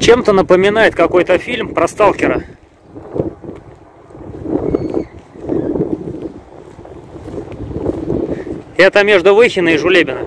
Чем-то напоминает какой-то фильм про сталкера. Это между Выхиной и Жулебино.